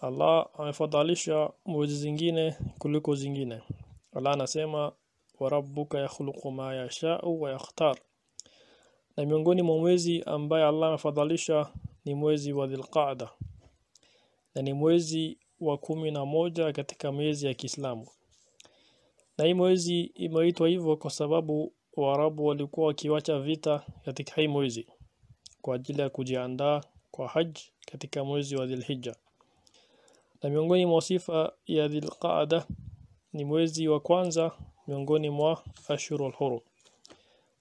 Allah amefadhalisha mwezi zingine kuliko zingine. Allah anasema wa rabbuka yakhluqu ma yasha'u wa yakhtar. Na miongoni mwa mwezi ambaye Allah amefadhalisha ni mwezi wa Dhulqa'da. Na ni mwezi wa kumi na moja katika miezi ya Kiislamu. Na hii mwezi imeitwa hivyo kwa sababu Waarabu walikuwa wakiwacha vita katika hii mwezi kwa ajili ya kujiandaa kwa haji katika mwezi wa Dhulhijja na miongoni mwa sifa ya Dhulqa'da ni mwezi wa kwanza miongoni mwa ashhurul hurum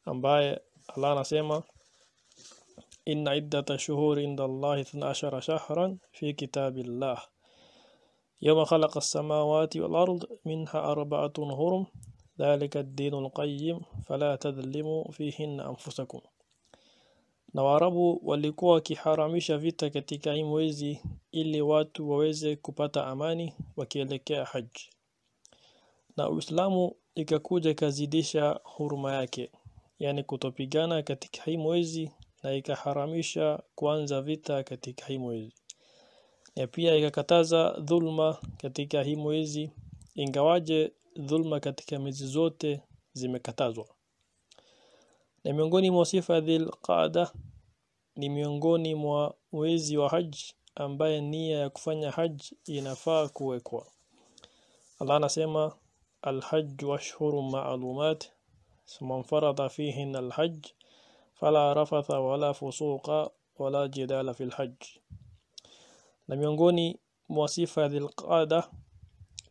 ambaye Allah anasema inna iddata shuhuri inda Allah 12 shahran fi kitabillah يوم خلق السماوات والأرض منها أربعة هرم ذلك الدين القيم فلا تظلموا فيهن أنفسكم na Waarabu walikuwa wakiharamisha vita katika hii mwezi ili watu waweze kupata amani wakielekea haji. Na Uislamu ikakuja ikazidisha huruma yake yani kutopigana katika hii mwezi na ikaharamisha kuanza vita katika hii mwezi. Na pia ikakataza dhulma katika hii mwezi ingawaje dhulma katika miezi zote zimekatazwa. Na miongoni mwa sifa dhil qada ni miongoni mwa mwezi wa haj ambaye nia ya kufanya haj inafaa kuwekwa Allah anasema الحج أشهر معلومات فمن فرض فيهن الحج فلا رفث ولا فسوق ولا جدال في الحج na miongoni mwa sifa ya dhilqada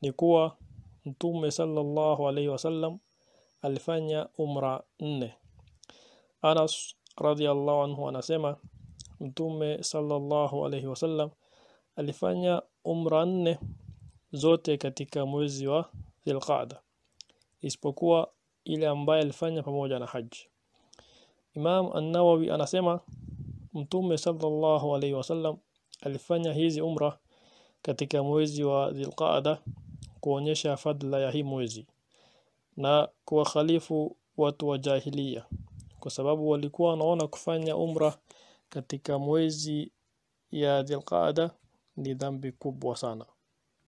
ni kuwa mtume sallallahu alaihi wasallam alifanya umra nne Anas radhiallahu anhu anasema mtume sallallahu alaihi wasallam alifanya umra nne zote katika mwezi wa dhilqada isipokuwa ile ambaye alifanya pamoja na haji Imam An-Nawawi anasema mtume sallallahu alaihi wasallam alifanya hizi umra katika mwezi wa Dhulqaada kuonyesha fadla ya hii mwezi na kuwakhalifu watu wa jahiliya kwa sababu walikuwa wanaona kufanya umra katika mwezi ya Dhulqaada ni dhambi kubwa sana